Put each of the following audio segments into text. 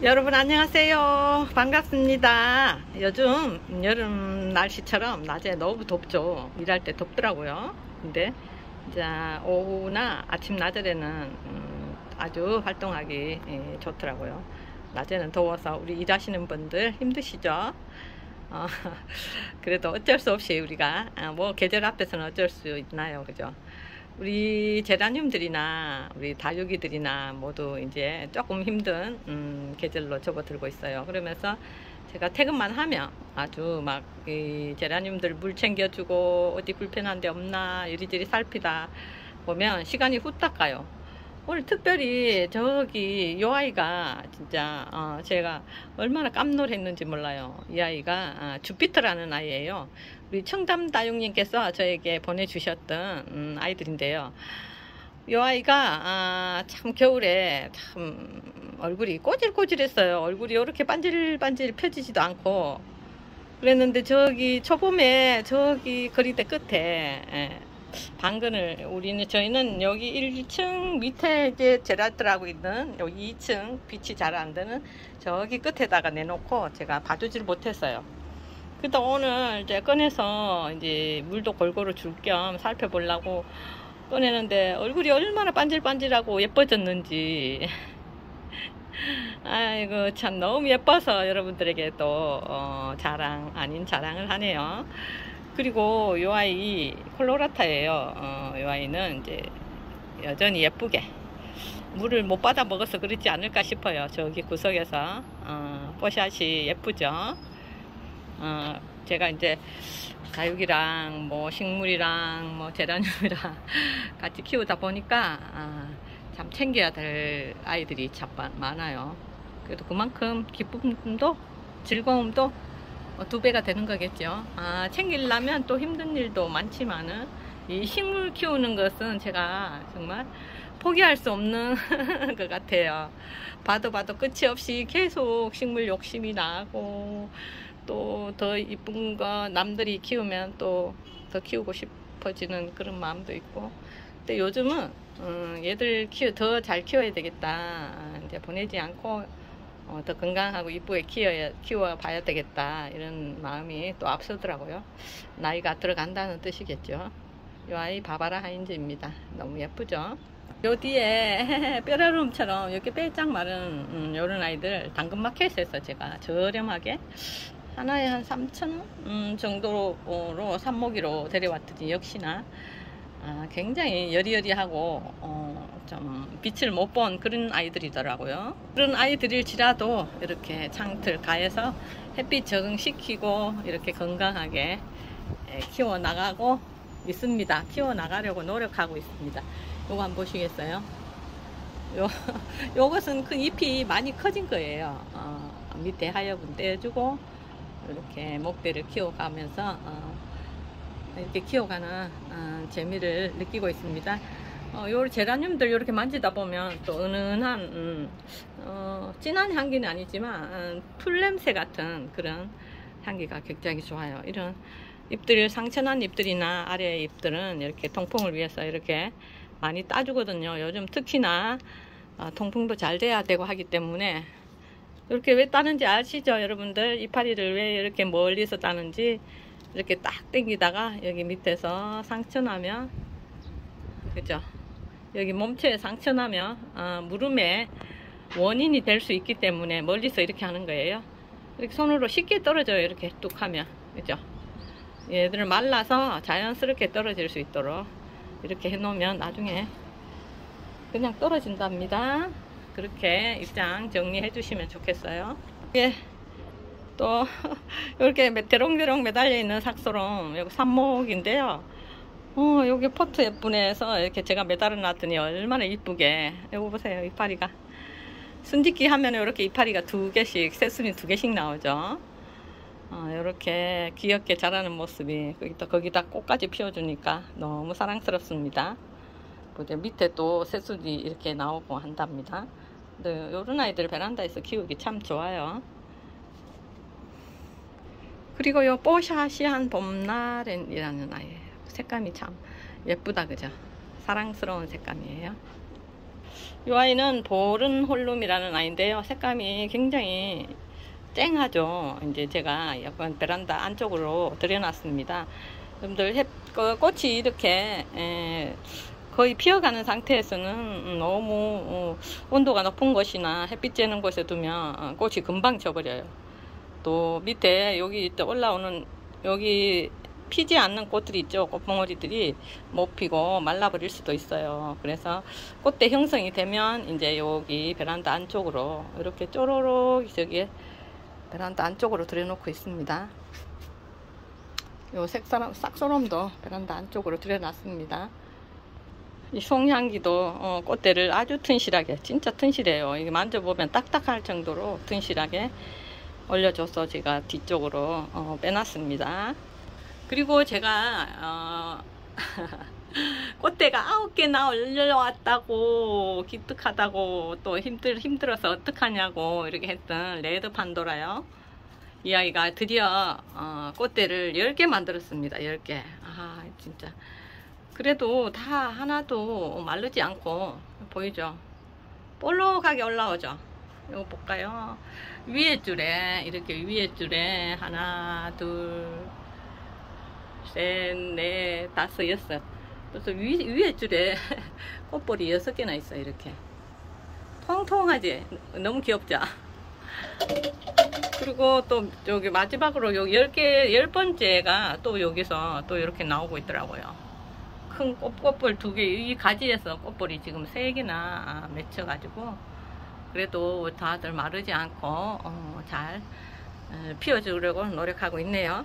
여러분 안녕하세요. 반갑습니다. 요즘 여름 날씨처럼 낮에 너무 덥죠. 일할 때 덥더라고요. 근데 이제 오후나 아침 낮에는 음, 아주 활동하기 예, 좋더라고요. 낮에는 더워서 우리 일하시는 분들 힘드시죠? 어, 그래도 어쩔 수 없이 우리가 아, 뭐 계절 앞에서는 어쩔 수 있나요? 그죠 우리 제라늄들이나 우리 다육이들이나 모두 이제 조금 힘든 음, 계절로 접어들고 있어요. 그러면서 제가 퇴근만 하면 아주 막 이 제라늄들 물 챙겨주고 어디 불편한 데 없나 이리저리 살피다 보면 시간이 후딱 가요. 오늘 특별히 저기 요 아이가 진짜 어 제가 얼마나 깜놀했는지 몰라요. 이 아이가 아 주피터라는 아이예요. 우리 청담다육님께서 저에게 보내주셨던 음 아이들인데요. 요 아이가 아, 참 겨울에 참 얼굴이 꼬질꼬질했어요. 얼굴이 이렇게 반질반질 펴지지도 않고 그랬는데 저기 초봄에 저기 거리대 끝에 예, 방근을 우리는 저희는 여기 1층 밑에 이제 제라들하고 있는 여기 2층 빛이 잘안 되는 저기 끝에다가 내놓고 제가 봐주질 못했어요. 그래도 오늘 이제 꺼내서 이제 물도 골고루 줄 겸 살펴보려고 꺼내는데 얼굴이 얼마나 반질반질하고 예뻐졌는지 아이고 참 너무 예뻐서 여러분들에게 또 어, 자랑 아닌 자랑을 하네요. 그리고 이 아이 콜로라타예요. 어, 이 아이는 이제 여전히 예쁘게 물을 못 받아 먹어서 그렇지 않을까 싶어요. 저기 구석에서 어, 뽀샷이 예쁘죠. 어, 제가 이제 다육이랑 뭐 식물이랑 뭐 제라늄이랑 같이 키우다 보니까 아, 참 챙겨야 될 아이들이 참 많아요. 그래도 그만큼 기쁨도 즐거움도 어, 두 배가 되는 거겠죠. 아, 챙기려면 또 힘든 일도 많지만은 이 식물 키우는 것은 제가 정말 포기할 수 없는 것 같아요. 봐도 봐도 끝이 없이 계속 식물 욕심이 나고 또 더 이쁜 거 남들이 키우면 또 더 키우고 싶어지는 그런 마음도 있고 근데 요즘은 음, 얘들 키워 더잘 키워야 되겠다 이제 보내지 않고 어, 더 건강하고 이쁘게 키워야, 키워봐야 되겠다. 이런 마음이 또 앞서더라고요. 나이가 들어간다는 뜻이겠죠. 이 아이 바바라 하인즈입니다. 너무 예쁘죠? 요 뒤에 뼈라룸처럼 이렇게 빼짝 마른 음, 요런 아이들 당근마켓에서 제가 저렴하게 하나에 한 3,000원 음, 정도로 삽목이로 데려왔더니 역시나 아, 굉장히 여리여리하고 어, 좀 빛을 못 본 그런 아이들이더라고요. 그런 아이들일지라도 이렇게 창틀 가에서 햇빛 적응시키고 이렇게 건강하게 예, 키워 나가고 있습니다. 키워 나가려고 노력하고 있습니다. 요거 한번 보시겠어요? 요, 요것은 큰 잎이 많이 커진 거예요. 어, 밑에 하엽은 떼주고 이렇게 목대를 키워가면서 어, 이렇게 키워가는 어, 재미를 느끼고 있습니다. 어, 요 제라늄들 이렇게 만지다 보면 또 은은한 음, 어, 진한 향기는 아니지만 음, 풀 냄새 같은 그런 향기가 굉장히 좋아요. 이런 잎들 상처난 잎들이나 아래 잎들은 이렇게 통풍을 위해서 이렇게 많이 따주거든요. 요즘 특히나 어, 통풍도 잘 돼야 되고 하기 때문에 이렇게 왜 따는지 아시죠 여러분들 이파리를 왜 이렇게 멀리서 따는지 이렇게 딱 당기다가 여기 밑에서 상처 나면 그죠 여기 몸체에 상처 나면 어, 무릎에 원인이 될 수 있기 때문에 멀리서 이렇게 하는 거예요. 이렇게 손으로 쉽게 떨어져요 이렇게 뚝 하면. 그죠? 얘들을 말라서 자연스럽게 떨어질 수 있도록 이렇게 해 놓으면 나중에 그냥 떨어진답니다. 그렇게 입장 정리해 주시면 좋겠어요. 예. 또 이렇게 대롱대롱 매달려 있는 삭소롱 여기 삽목인데요 어 여기 포트 예쁘네서 이렇게 제가 매달아 놨더니 얼마나 이쁘게. 이거 보세요 이파리가. 순짓기 하면 이렇게 이파리가 두 개씩 새순이 두 개씩 나오죠. 어, 이렇게 귀엽게 자라는 모습이 거기다, 거기다 꽃까지 피워주니까 너무 사랑스럽습니다. 밑에 또 새순이 이렇게 나오고 한답니다. 네, 요런 아이들 베란다에서 키우기 참 좋아요. 그리고 요 뽀샤시한 봄날엔이라는 아이예요. 색감이 참 예쁘다 그죠? 사랑스러운 색감이에요. 이 아이는 보른 홀룸이라는 아이인데요. 색감이 굉장히 쨍하죠. 이제 제가 약간 베란다 안쪽으로 들여놨습니다. 여러분들 햇, 그 꽃이 이렇게 에, 거의 피어가는 상태에서는 너무 어, 온도가 높은 곳이나 햇빛 쬐는 곳에 두면 어, 꽃이 금방 져버려요. 또 밑에 여기 올라오는 여기 피지 않는 꽃들이 있죠. 꽃봉오리들이 못 피고 말라버릴 수도 있어요. 그래서 꽃대 형성이 되면 이제 여기 베란다 안쪽으로 이렇게 쪼로록 저기 베란다 안쪽으로 들여놓고 있습니다. 요 색사람 싹소롬도 베란다 안쪽으로 들여놨습니다. 이 송향기도 어, 꽃대를 아주 튼실하게 진짜 튼실해요. 이게 만져보면 딱딱할 정도로 튼실하게 올려줘서 제가 뒤쪽으로 어, 빼놨습니다. 그리고 제가 어, 꽃대가 아홉 개나 올려왔다고 기특하다고 또 힘들, 힘들어서 어떡하냐고 이렇게 했던 레드 판도라요. 이 아이가 드디어 어, 꽃대를 10개 만들었습니다. 10개. 아 진짜 그래도 다 하나도 마르지 않고 보이죠? 볼록하게 올라오죠? 이거 볼까요? 위에 줄에 이렇게 위에 줄에 하나 둘 셋 넷 다섯 여섯 그래서 위, 위에 줄에 꽃볼이 여섯 개나 있어 요 이렇게 통통하지? 너무 귀엽죠? 그리고 또 여기 마지막으로 여기 10개, 열 번째가 또 여기서 또 이렇게 나오고 있더라고요. 큰 꽃, 꽃볼 두 개, 이 가지에서 꽃볼이 지금 세 개나 맺혀가지고 그래도 다들 마르지 않고 어, 잘 어, 피워주려고 노력하고 있네요.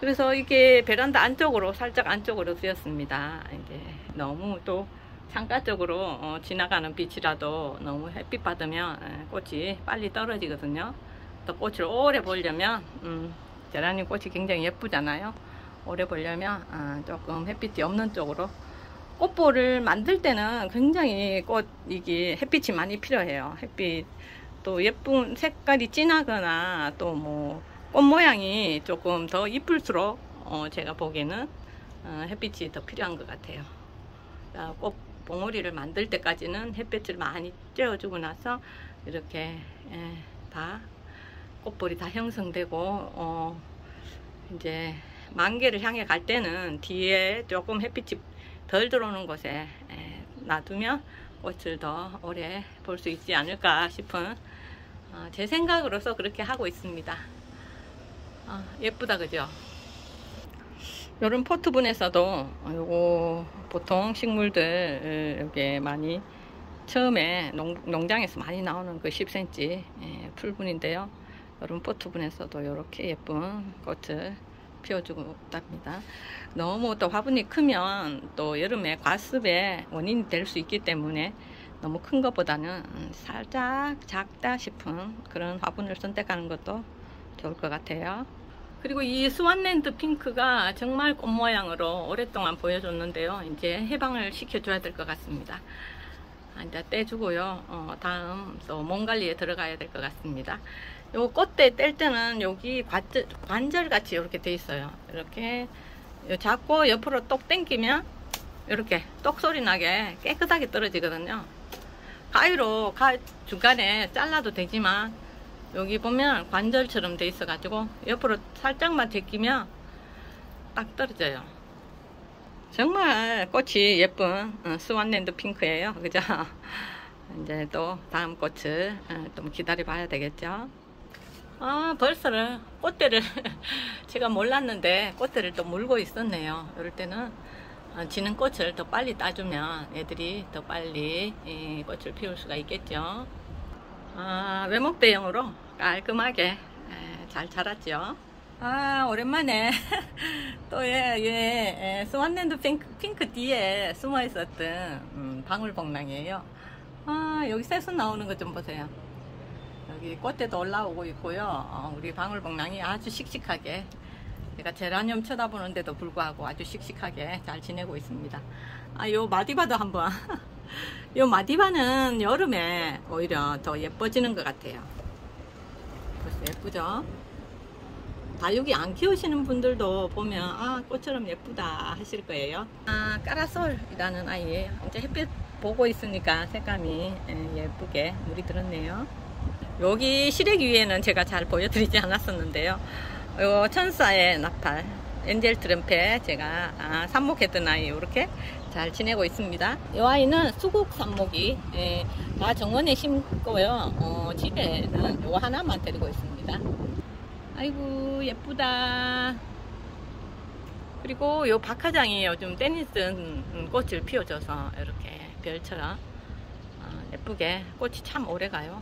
그래서 이게 베란다 안쪽으로 살짝 안쪽으로 쓰였습니다. 이제 너무 또 창가 쪽으로 어, 지나가는 빛이라도 너무 햇빛 받으면 에, 꽃이 빨리 떨어지거든요. 또 꽃을 오래 보려면 음, 제라늄 꽃이 굉장히 예쁘잖아요. 오래 보려면 아, 조금 햇빛이 없는 쪽으로 꽃볼을 만들 때는 굉장히 꽃 이게 햇빛이 많이 필요해요. 햇빛 또 예쁜 색깔이 진하거나 또 뭐 꽃 모양이 조금 더 이쁠수록 어, 제가 보기에는 어, 햇빛이 더 필요한 것 같아요. 꽃 봉오리를 만들 때까지는 햇빛을 많이 쬐어주고 나서 이렇게 예, 다 꽃볼이 다 형성되고 어, 이제 만개를 향해 갈 때는 뒤에 조금 햇빛이 덜 들어오는 곳에 예, 놔두면 꽃을 더 오래 볼 수 있지 않을까 싶은 어, 제 생각으로서 그렇게 하고 있습니다. 어, 예쁘다 그죠? 이런 포트분에서도 요거 보통 식물들 이렇게 많이 처음에 농, 농장에서 많이 나오는 그 10cm 예, 풀분인데요. 이런 포트분에서도 이렇게 예쁜 꽃을 피워주고 있답니다. 너무 또 화분이 크면 또 여름에 과습의 원인이 될 수 있기 때문에 너무 큰 것보다는 살짝 작다 싶은 그런 화분을 선택하는 것도 좋을 것 같아요. 그리고 이 스완랜드 핑크가 정말 꽃 모양으로 오랫동안 보여줬는데요. 이제 해방을 시켜줘야 될 것 같습니다. 아, 이제 떼주고요. 어, 다음 또 몸 관리에 들어가야 될 것 같습니다. 요 꽃대 뗄 때는 여기 관절, 같이 이렇게 돼 있어요. 이렇게 잡고 옆으로 똑 당기면 이렇게 똑 소리 나게 깨끗하게 떨어지거든요. 가위로 가, 중간에 잘라도 되지만 여기 보면 관절처럼 돼 있어 가지고 옆으로 살짝만 제끼면 딱 떨어져요. 정말 꽃이 예쁜 어, 스완랜드 핑크예요. 그죠? 이제 또 다음 꽃을 어, 좀 기다려 봐야 되겠죠? 아 벌써 꽃대를 제가 몰랐는데 꽃대를 또 물고 있었네요. 이럴 때는 어, 지는 꽃을 더 빨리 따주면 애들이 더 빨리 꽃을 피울 수가 있겠죠 아, 외목 대형으로 깔끔하게 에, 잘 자랐죠. 아, 오랜만에 또 예, 스완랜드 핑크, 핑크 뒤에 숨어 있었던 음, 방울복랑이에요. 아, 여기 새순 나오는 것 좀 보세요. 여기 꽃대도 올라오고 있고요. 어, 우리 방울복랑이 아주 씩씩하게 제가 제라늄 쳐다보는데도 불구하고 아주 씩씩하게 잘 지내고 있습니다. 아, 요 마디바도 한번 이 마디바는 여름에 오히려 더 예뻐지는 것 같아요. 벌써 예쁘죠? 다육이 안 키우시는 분들도 보면 아 꽃처럼 예쁘다 하실 거예요. 아 까라솔이라는 아이예요. 이제 햇빛 보고 있으니까 색감이 예, 예쁘게 물이 들었네요. 여기 시래기 위에는 제가 잘 보여드리지 않았었는데요. 요 천사의 나팔, 엔젤 트럼펫 제가 아, 삽목했던 아이 이렇게 잘 지내고 있습니다. 이 아이는 수국 삽목이 예, 다 정원에 심고요. 어, 집에는 요거 하나만 데리고 있습니다. 아이고 예쁘다. 그리고 요 박하장이 요즘 때니슨 꽃을 피워줘서 이렇게 별처럼 어, 예쁘게 꽃이 참 오래 가요.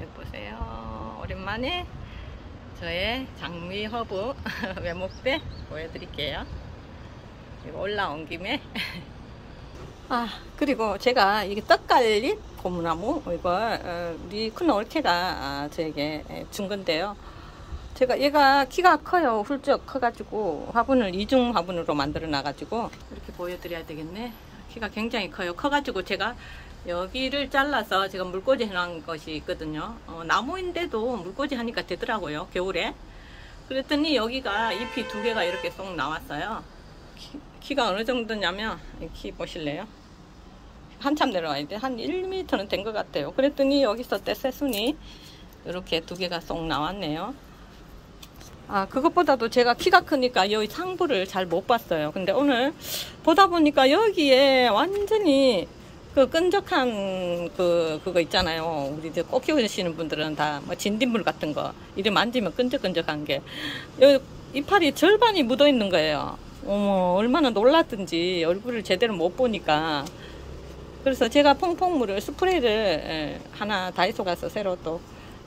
여기 보세요. 오랜만에 저의 장미 허브 외목대 보여드릴게요. 이거 올라온 김에 아 그리고 제가 이게 떡갈잎 고무나무 이걸 어, 우리 큰 올케가 아, 저에게 준 건데요. 제가 얘가 키가 커요. 훌쩍 커가지고 화분을 이중 화분으로 만들어 놔가지고 이렇게 보여드려야 되겠네. 키가 굉장히 커요. 커가지고 제가 여기를 잘라서 제가 물꽂이 해놓은 것이 있거든요. 어, 나무인데도 물꽂이 하니까 되더라고요. 겨울에. 그랬더니 여기가 잎이 두 개가 이렇게 쏙 나왔어요. 키, 가 어느 정도냐면 키 보실래요? 한참 내려와야 돼. 한 1m는 된 것 같아요. 그랬더니 여기서 때 새순이 이렇게 두 개가 쏙 나왔네요. 아, 그것보다도 제가 키가 크니까 여기 상부를 잘 못 봤어요. 근데 오늘 보다 보니까 여기에 완전히 그 끈적한 그, 그거 있잖아요. 우리 이제 꽃 키우시는 분들은 다 뭐 진딧물 같은 거. 이래 만지면 끈적끈적한 게. 여기 이파리 절반이 묻어 있는 거예요. 어머, 얼마나 놀랐든지 얼굴을 제대로 못 보니까. 그래서 제가 퐁퐁물을, 스프레이를 예, 하나 다이소 가서 새로 또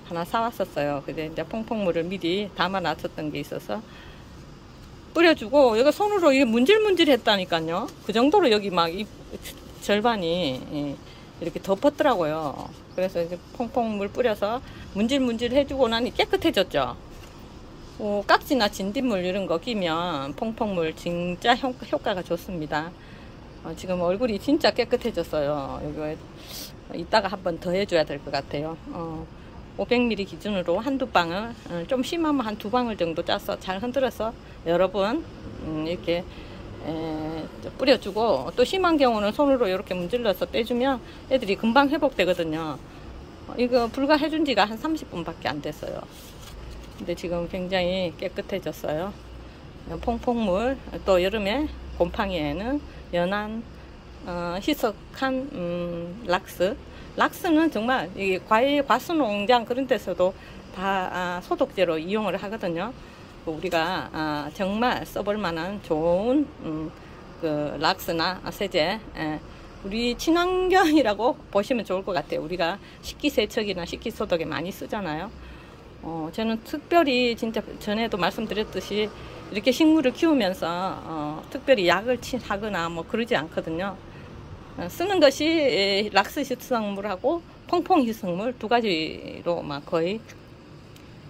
하나 사왔었어요. 근데 이제 퐁퐁물을 미리 담아 놨었던 게 있어서 뿌려주고 여기 손으로 이게 문질문질 했다니까요. 그 정도로 여기 막이 절반이 예, 이렇게 덮었더라고요. 그래서 이제 퐁퐁물 뿌려서 문질문질 해주고 나니 깨끗해졌죠. 어, 깍지나 진딧물 이런 거 끼면 퐁퐁물 진짜 효, 과가 좋습니다. 어, 지금 얼굴이 진짜 깨끗해졌어요. 여기 이따가 한번 더 해줘야 될 것 같아요. 어. 500ml 기준으로 한두 방울 어, 좀 심하면 한 두 방울 정도 짜서 잘 흔들어서 여러분 음, 이렇게 뿌려주고 또 심한 경우는 손으로 이렇게 문질러서 빼주면 애들이 금방 회복되거든요 어, 이거 불가해준 지가 한 30분밖에 안 됐어요 근데 지금 굉장히 깨끗해졌어요 퐁퐁물 또 여름에 곰팡이에는 연한 어, 희석한 음, 락스 락스는 정말 이 과일 과수 농장 그런 데서도 다 아, 소독제로 이용을 하거든요. 우리가 아, 정말 써볼 만한 좋은 음, 그 락스나 세제 에, 우리 친환경이라고 보시면 좋을 것 같아요. 우리가 식기세척이나 식기소독에 많이 쓰잖아요. 어, 저는 특별히 진짜 전에도 말씀드렸듯이 이렇게 식물을 키우면서 어, 특별히 약을 하거나 뭐 그러지 않거든요. 어, 쓰는 것이 락스 희석물하고 퐁퐁 희석물 두 가지로 막 거의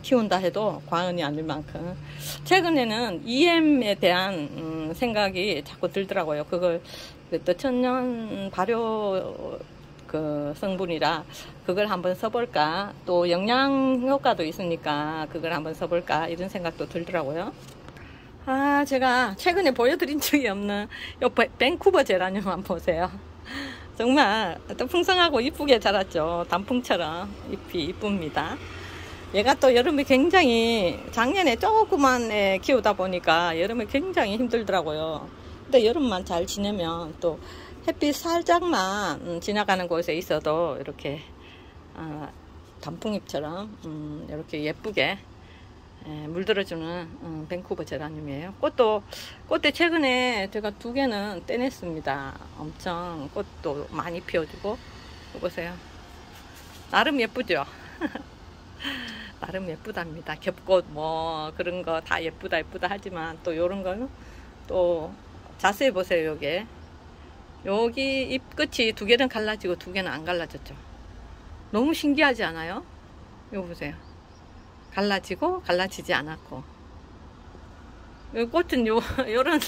키운다 해도 과언이 아닐 만큼 최근에는 EM에 대한 음, 생각이 자꾸 들더라고요. 그걸 또 천연 발효 그 성분이라 그걸 한번 써볼까 또 영양 효과도 있으니까 그걸 한번 써볼까 이런 생각도 들더라고요. 아 제가 최근에 보여드린 적이 없는 요 밴쿠버 제라늄 한번 보세요. 정말 또 풍성하고 이쁘게 자랐죠. 단풍처럼 잎이 이쁩니다. 얘가 또 여름에 굉장히 작년에 조그만 애 키우다 보니까 여름에 굉장히 힘들더라고요. 근데 여름만 잘 지내면 또 햇빛 살짝만 음, 지나가는 곳에 있어도 이렇게 아, 단풍잎처럼 음, 이렇게 예쁘게 예, 물들어주는 음, 밴쿠버 제라늄이에요. 꽃도 꽃대 최근에 제가 두 개는 떼냈습니다. 엄청 꽃도 많이 피워주고 보세요. 나름 예쁘죠? 나름 예쁘답니다. 겹꽃 뭐 그런 거 다 예쁘다 예쁘다 하지만 또 요런 거는 또 자세히 보세요. 요게 여기 잎 끝이 두 개는 갈라지고 두 개는 안 갈라졌죠. 너무 신기하지 않아요? 이거 보세요. 갈라지고 갈라지지 않았고 꽃은 요, 요런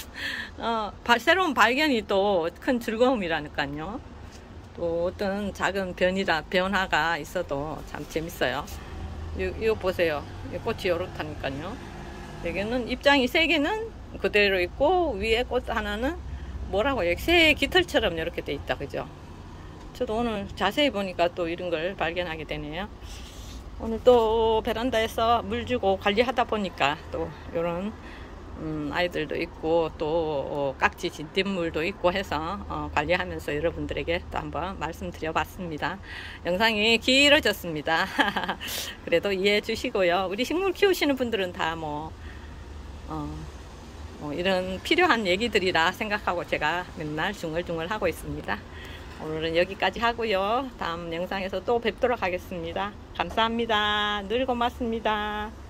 어, 새로운 발견이 또 큰 즐거움이라니까요 또 어떤 작은 변이라 변화가 있어도 참 재밌어요 이, 거 보세요 이 꽃이 요렇다니까요 여기는 입장이 세 개는 그대로 있고 위에 꽃 하나는 뭐라고? 새 깃털처럼 이렇게 돼 있다. 그죠? 저도 오늘 자세히 보니까 또 이런 걸 발견하게 되네요. 오늘 또 베란다에서 물 주고 관리하다 보니까 또 이런 음, 아이들도 있고 또 어, 깍지 진딧물도 있고 해서 어, 관리하면서 여러분들에게 또 한번 말씀드려 봤습니다. 영상이 길어졌습니다. 그래도 이해해 주시고요. 우리 식물 키우시는 분들은 다뭐 어, 뭐 이런 필요한 얘기들이라 생각하고 제가 맨날 중얼중얼 하고 있습니다. 오늘은 여기까지 하고요. 다음 영상에서 또 뵙도록 하겠습니다. 감사합니다. 늘 고맙습니다.